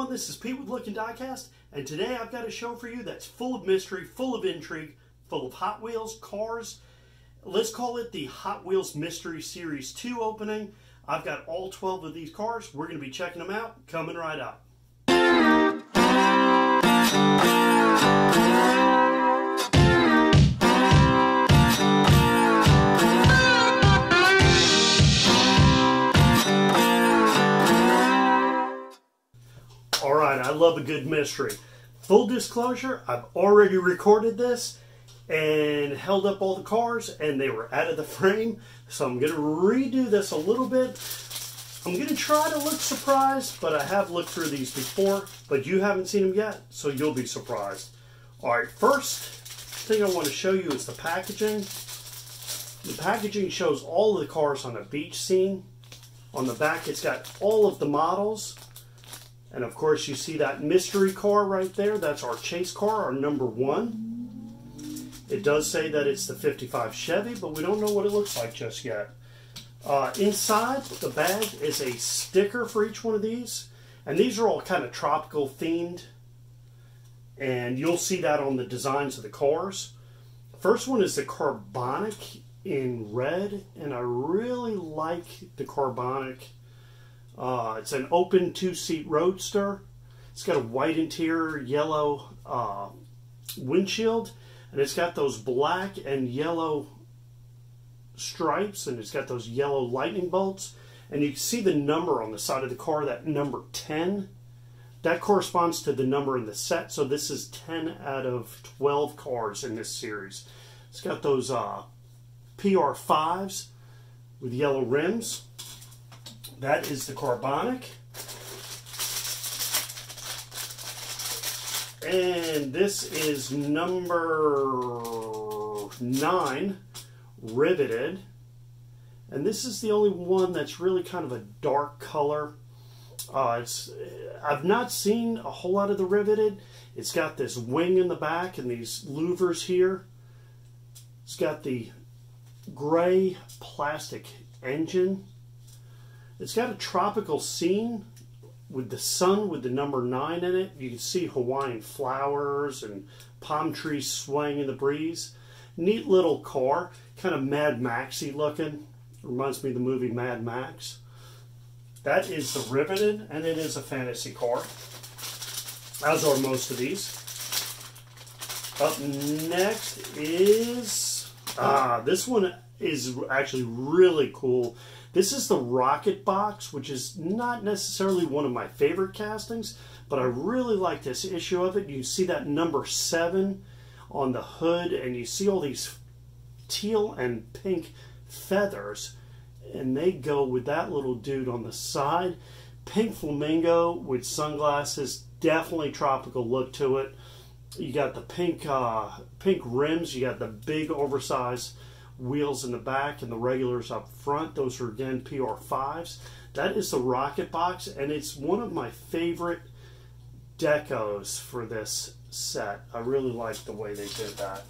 everyone, this is Pete with Looking Diecast, and today I've got a show for you that's full of mystery, full of intrigue, full of Hot Wheels, cars. Let's call it the Hot Wheels Mystery Series 2 opening. I've got all 12 of these cars. We're going to be checking them out, coming right up. Love a good mystery. Full disclosure, I've already recorded this and held up all the cars and they were out of the frame. So I'm going to redo this a little bit. I'm going to try to look surprised, but I have looked through these before, but you haven't seen them yet, so you'll be surprised. All right, first thing I want to show you is the packaging. The packaging shows all of the cars on a beach scene. On the back, it's got all of the models and of course, you see that mystery car right there. That's our chase car, our number one. It does say that it's the 55 Chevy, but we don't know what it looks like just yet. Uh, inside the bag is a sticker for each one of these. And these are all kind of tropical themed. And you'll see that on the designs of the cars. First one is the Carbonic in red. And I really like the Carbonic uh, it's an open two-seat roadster. It's got a white interior, yellow uh, windshield, and it's got those black and yellow stripes, and it's got those yellow lightning bolts. And you can see the number on the side of the car, that number 10. That corresponds to the number in the set, so this is 10 out of 12 cars in this series. It's got those uh, PR5s with yellow rims. That is the carbonic. And this is number nine, riveted. And this is the only one that's really kind of a dark color. Uh, it's I've not seen a whole lot of the riveted. It's got this wing in the back and these louvers here. It's got the gray plastic engine it's got a tropical scene with the sun with the number nine in it. You can see Hawaiian flowers and palm trees swaying in the breeze. Neat little car, kind of Mad Maxy looking. Reminds me of the movie Mad Max. That is the Riveted, and it is a fantasy car, as are most of these. Up next is, ah, this one is actually really cool. This is the Rocket Box, which is not necessarily one of my favorite castings, but I really like this issue of it. You see that number seven on the hood, and you see all these teal and pink feathers, and they go with that little dude on the side. Pink flamingo with sunglasses, definitely tropical look to it. You got the pink uh, pink rims. You got the big oversized wheels in the back and the regulars up front. Those are again PR5s. That is the Rocket Box, and it's one of my favorite decos for this set. I really like the way they did that.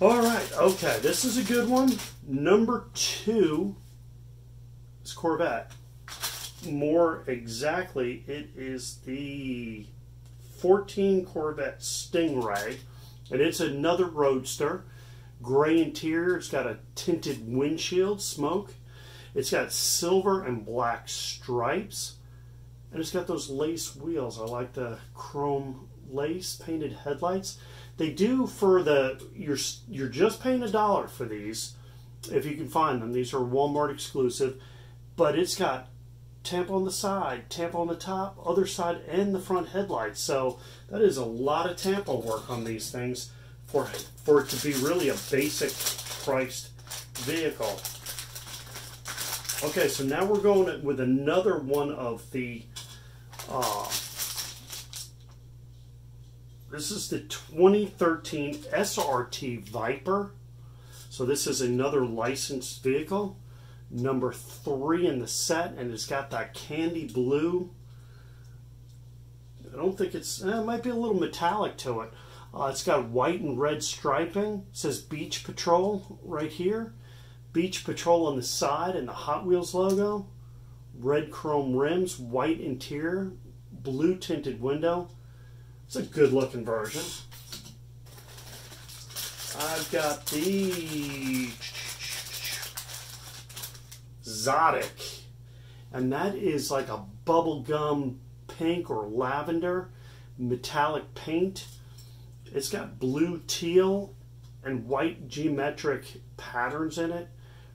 All right, okay, this is a good one. Number two is Corvette. More exactly, it is the 14 Corvette Stingray, and it's another roadster gray interior. It's got a tinted windshield, smoke. It's got silver and black stripes. And it's got those lace wheels. I like the chrome lace painted headlights. They do for the, you're, you're just paying a dollar for these, if you can find them. These are Walmart exclusive. But it's got Tampo on the side, Tampo on the top, other side, and the front headlights. So that is a lot of Tampo work on these things for, for it to be really a basic priced vehicle. Okay, so now we're going with another one of the, uh, this is the 2013 SRT Viper. So this is another licensed vehicle, number three in the set, and it's got that candy blue. I don't think it's, eh, it might be a little metallic to it. Uh, it's got white and red striping. It says Beach Patrol right here. Beach Patrol on the side and the Hot Wheels logo. red chrome rims, white interior, blue tinted window. It's a good looking version. I've got the Zotic, and that is like a bubblegum pink or lavender metallic paint. It's got blue teal and white geometric patterns in it.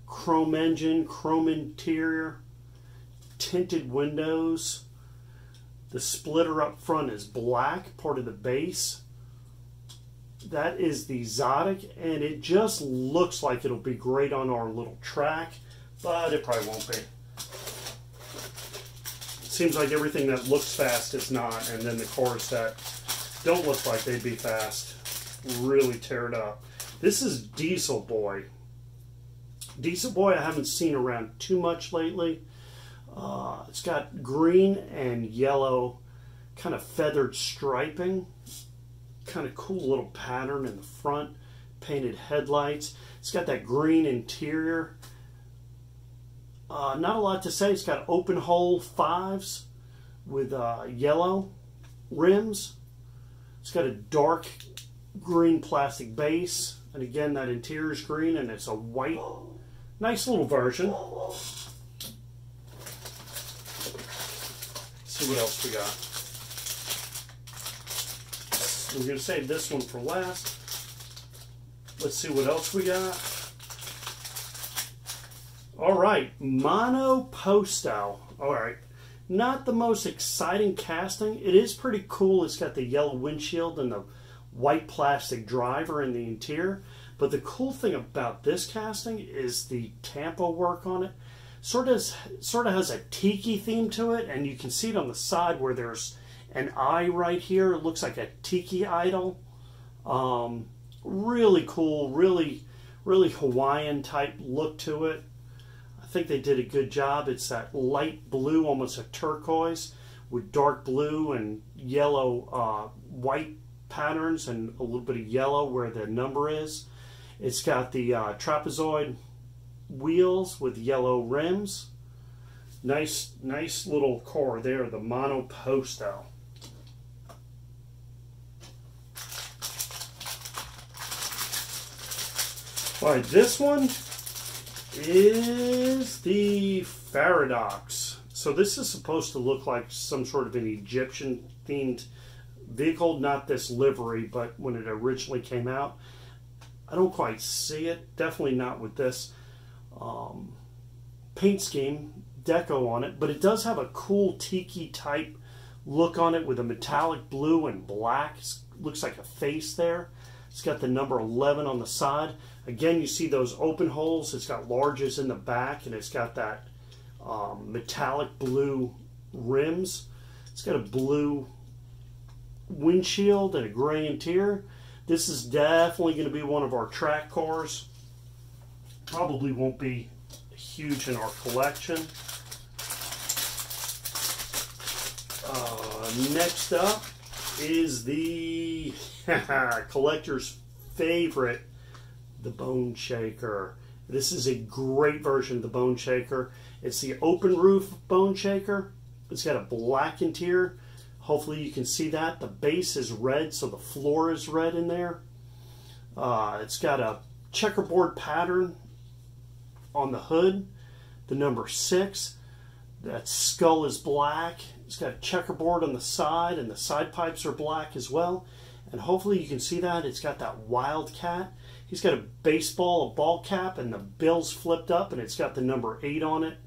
Chrome engine, chrome interior, tinted windows. The splitter up front is black, part of the base. That is the Zotic, and it just looks like it'll be great on our little track, but it probably won't be. Seems like everything that looks fast is not, and then the cars that don't look like they'd be fast really tear it up. This is Diesel Boy. Diesel Boy I haven't seen around too much lately. Uh, it's got green and yellow kind of feathered striping. Kind of cool little pattern in the front. Painted headlights. It's got that green interior. Uh, not a lot to say. It's got open hole fives with uh, yellow rims. It's got a dark green plastic base. And again, that interior is green and it's a white. Nice little version. see what else we got. We're going to save this one for last. Let's see what else we got. All right, Mono Posto. All right, not the most exciting casting. It is pretty cool. It's got the yellow windshield and the white plastic driver in the interior. But the cool thing about this casting is the tampo work on it sort of sort of has a tiki theme to it, and you can see it on the side where there's an eye right here. It looks like a tiki idol. Um, really cool, really really Hawaiian type look to it. Think they did a good job. It's that light blue, almost a turquoise, with dark blue and yellow, uh, white patterns, and a little bit of yellow where the number is. It's got the uh, trapezoid wheels with yellow rims. Nice, nice little car there, the Monoposto. All right, this one is the Pharodox. So this is supposed to look like some sort of an Egyptian themed vehicle, not this livery, but when it originally came out. I don't quite see it, definitely not with this um, paint scheme, deco on it, but it does have a cool tiki type look on it with a metallic blue and black. It looks like a face there. It's got the number 11 on the side. Again, you see those open holes. It's got larges in the back, and it's got that um, metallic blue rims. It's got a blue windshield and a gray interior. This is definitely going to be one of our track cars probably won't be huge in our collection. Uh, next up is the collector's favorite, the Bone Shaker. This is a great version of the Bone Shaker. It's the open roof Bone Shaker. It's got a black interior. Hopefully you can see that. The base is red, so the floor is red in there. Uh, it's got a checkerboard pattern on the hood, the number six. That skull is black. It's got a checkerboard on the side, and the side pipes are black as well. And hopefully you can see that. It's got that wildcat. He's got a baseball, a ball cap, and the bill's flipped up, and it's got the number eight on it.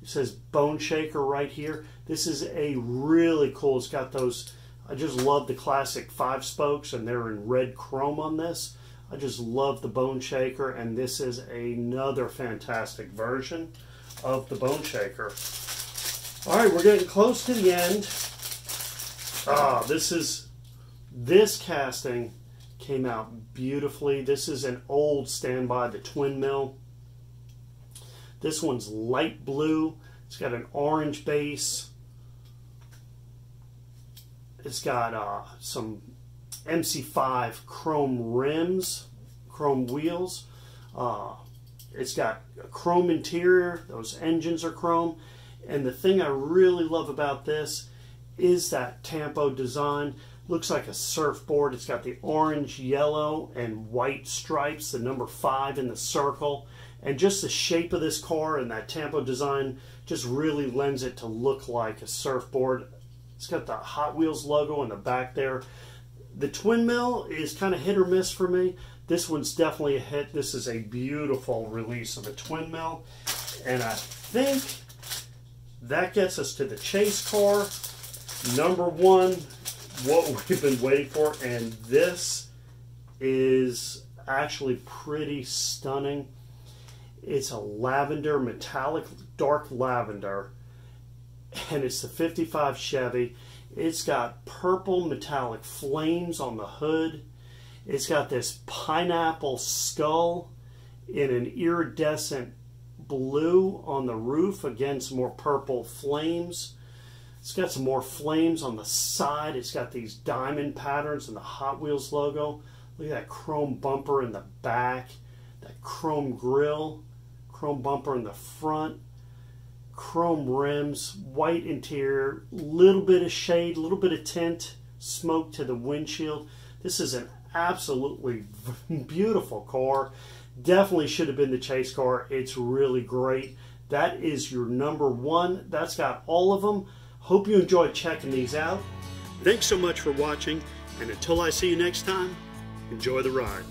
It says Bone Shaker right here. This is a really cool. It's got those. I just love the classic five spokes, and they're in red chrome on this. I just love the Bone Shaker, and this is another fantastic version of the Bone Shaker. All right, we're getting close to the end. Ah, this is this casting came out beautifully. This is an old standby, the Twin Mill. This one's light blue. It's got an orange base. It's got uh, some MC5 chrome rims, chrome wheels. Uh, it's got a chrome interior. Those engines are chrome. And the thing I really love about this is that Tampo design. Looks like a surfboard. It's got the orange, yellow, and white stripes, the number five in the circle. And just the shape of this car and that Tampo design just really lends it to look like a surfboard. It's got the Hot Wheels logo in the back there. The twin mill is kind of hit or miss for me. This one's definitely a hit. This is a beautiful release of a twin mill. And I think that gets us to the chase car. Number one, what we've been waiting for. And this is actually pretty stunning. It's a lavender, metallic, dark lavender. And it's the 55 Chevy. It's got purple metallic flames on the hood. It's got this pineapple skull in an iridescent blue on the roof against more purple flames. It's got some more flames on the side. It's got these diamond patterns and the Hot Wheels logo. Look at that chrome bumper in the back, that chrome grill, chrome bumper in the front, chrome rims, white interior, little bit of shade, little bit of tint, smoke to the windshield. This is an absolutely beautiful car. Definitely should have been the chase car. It's really great. That is your number one. That's got all of them. Hope you enjoyed checking these out. Thanks so much for watching, and until I see you next time, enjoy the ride.